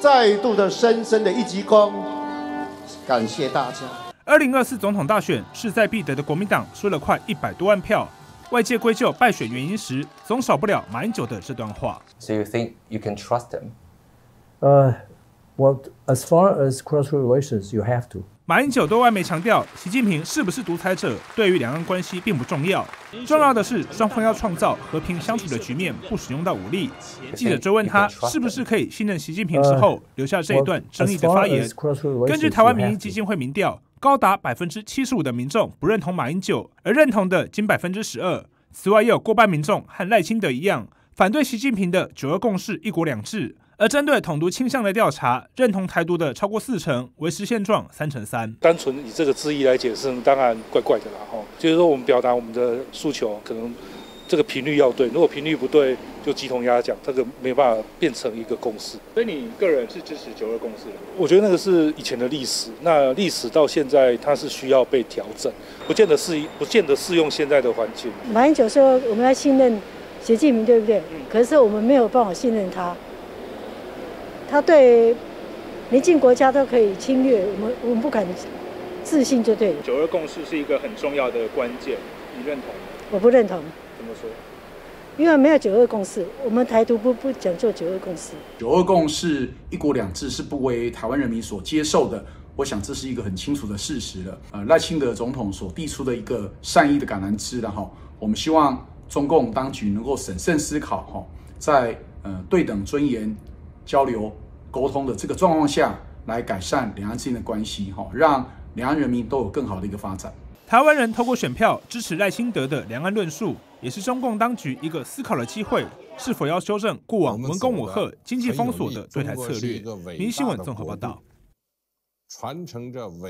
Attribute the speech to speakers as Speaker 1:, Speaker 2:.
Speaker 1: 再度的深深的一鞠躬，感谢大家。
Speaker 2: 二零二四总统大选势在必得的国民党输了快一百多万票，外界归咎败选原因时，总少不了马英九的这段话。
Speaker 3: So you think you can trust him?
Speaker 4: Uh, well, as far as cross-strait relations, you have to.
Speaker 2: 马英九对外媒强调，习近平是不是独裁者，对于两岸关系并不重要，重要的是双方要创造和平相处的局面，不使用到武力。记者追问他是不是可以信任习近平之后，留下这一段争议的发言。根据台湾民意基金会民调，高达百分之七十五的民众不认同马英九，而认同的仅百分之十二。此外，也有过半民众和赖清德一样，反对习近平的九二共识、一国两制。而针对统独倾向的调查，认同台独的超过四成，维持现状三成三。
Speaker 5: 单纯以这个质疑来解释，当然怪怪的啦。哈，就是说我们表达我们的诉求，可能这个频率要对，如果频率不对，就鸡同鸭讲，这个没办法变成一个共识。
Speaker 6: 所以你个人是支持九二共识的？
Speaker 5: 我觉得那个是以前的历史，那历史到现在它是需要被调整，不见得适不见得适用现在的环境。
Speaker 7: 马英九说我们要信任习近平，对不对？嗯。可是我们没有办法信任他。他对邻近国家都可以侵略，我们我们不敢自信就对了。
Speaker 6: 九二共识是一个很重要的关键，你认同吗？
Speaker 7: 我不认同。
Speaker 6: 怎么说？
Speaker 7: 因为没有九二共识，我们台独不不讲究九二共识。
Speaker 8: 九二共识、一国两制是不为台湾人民所接受的，我想这是一个很清楚的事实了。呃，赖清德总统所递出的一个善意的橄榄枝，然后我们希望中共当局能够审慎思考，哈，在呃对等尊严。交流沟通的这个状况下来改善两岸之间的关系，哈，让两岸人民都有更好的一个发展。
Speaker 2: 台湾人透过选票支持赖清德的两岸论述，也是中共当局一个思考的机会，是否要修正过往文攻武赫、经济封锁的对台策略？民新闻综合报道。传承着伟。